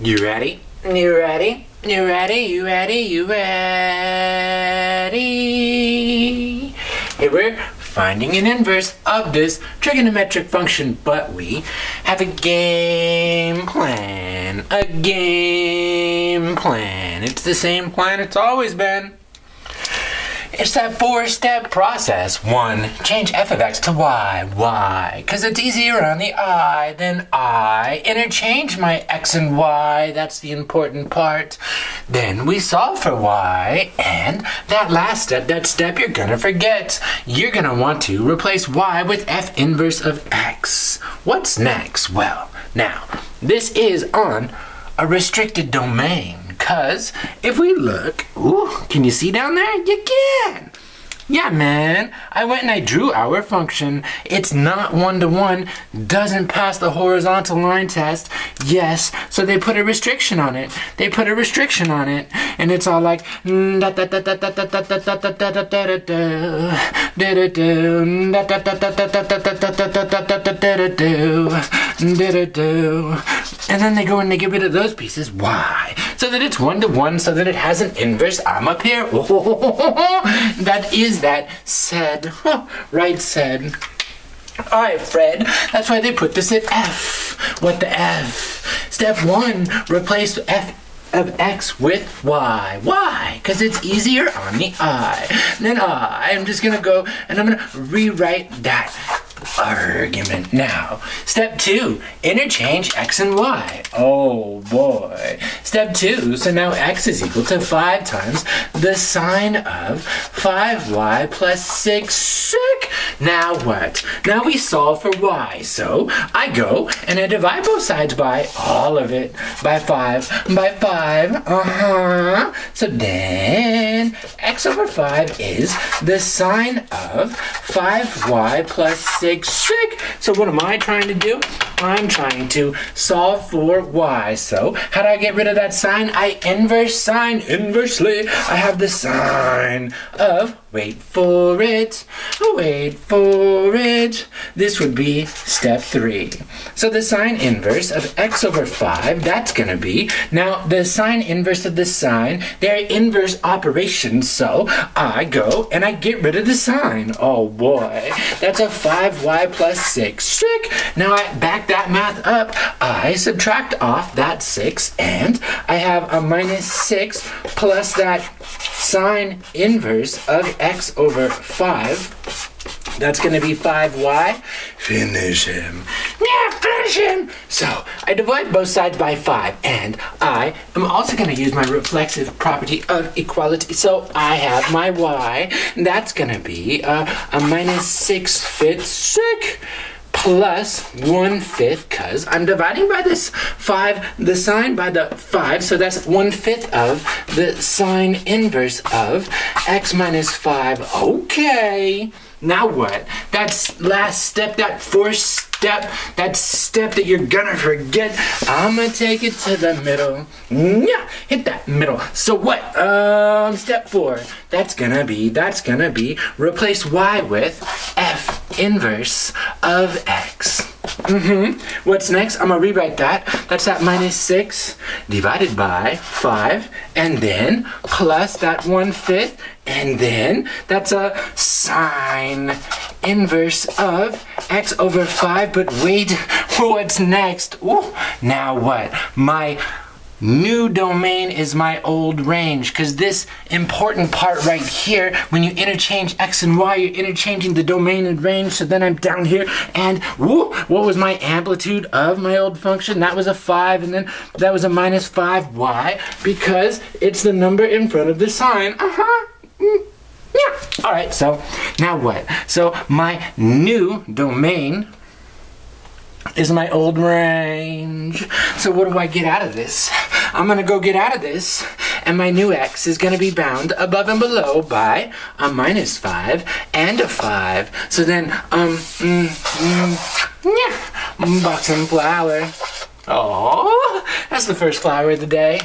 You ready? You ready? You ready? You ready? You ready? Here we're finding an inverse of this trigonometric function, but we have a game plan. A game plan. It's the same plan it's always been. It's that four-step process. One, change f of x to y. Why? Because it's easier on the i than i. Interchange my x and y. That's the important part. Then we solve for y. And that last step, that step you're going to forget. You're going to want to replace y with f inverse of x. What's next? Well, now, this is on a restricted domain. Because if we look, ooh, can you see down there? You can. Yeah, man. I went and I drew our function. It's not one-to-one, doesn't pass the horizontal line test. Yes, so they put a restriction on it. They put a restriction on it. And it's all like and then they go and they get rid of those pieces. Why? So that it's one to one, so that it has an inverse. I'm up here. that is that said. right said. All right, Fred. That's why they put this at F. What the F? Step one, replace F of x with y. Why? Because it's easier on the i. then I, I'm just to go and I'm to rewrite that argument now. Step two, interchange x and y. Oh boy. Step two, so now x is equal to 5 times the sine of 5y plus 6. Sick! Now what? Now we solve for y. So I go and I divide both sides by all of it. By 5. By 5. Uh-huh. So then x over 5 is the sine of 5y plus 6 sick. So what am I trying to do? I'm trying to solve for y. So how do I get rid of that sine? I inverse sine inversely. I have the sine of, wait for it, oh, wait for it. This would be step three. So the sine inverse of x over 5, that's going to be, now the sine inverse of the sine, they're inverse operations, so I go and I get rid of the sine. Oh boy, that's a 5y plus 6. Sick! Now I back that math up. I subtract off that 6 and I have a minus 6 plus that sine inverse of x over 5 that's going to be 5y. Finish him. Yeah, finish him. So I divide both sides by 5. And I am also going to use my reflexive property of equality. So I have my y. That's going to be uh, a minus 6 fifths. Sick plus 1 fifth because I'm dividing by this 5, the sine by the 5, so that's 1 fifth of the sine inverse of x minus 5. Okay. Now what? That's last step, that fourth step, that step that you're gonna forget. I'm gonna take it to the middle. Yeah, hit that middle. So what? Um, step four. That's gonna be, that's gonna be, replace y with f inverse of x. Mm-hmm. What's next? I'm gonna rewrite that. That's that minus six divided by five, and then plus that one fifth, and then that's a sine inverse of x over five. But wait, what's next? Ooh, now what? My New domain is my old range because this important part right here, when you interchange x and y, you're interchanging the domain and range. So then I'm down here and whoo, what was my amplitude of my old function? That was a 5 and then that was a minus 5. Why? Because it's the number in front of the sine Uh-huh. Mm. Yeah. All right, so now what? So my new domain is my old range. So what do I get out of this? I'm gonna go get out of this, and my new x is gonna be bound above and below by a minus five and a five. So then, um, mm, mm, yeah, box and flower. Oh, that's the first flower of the day.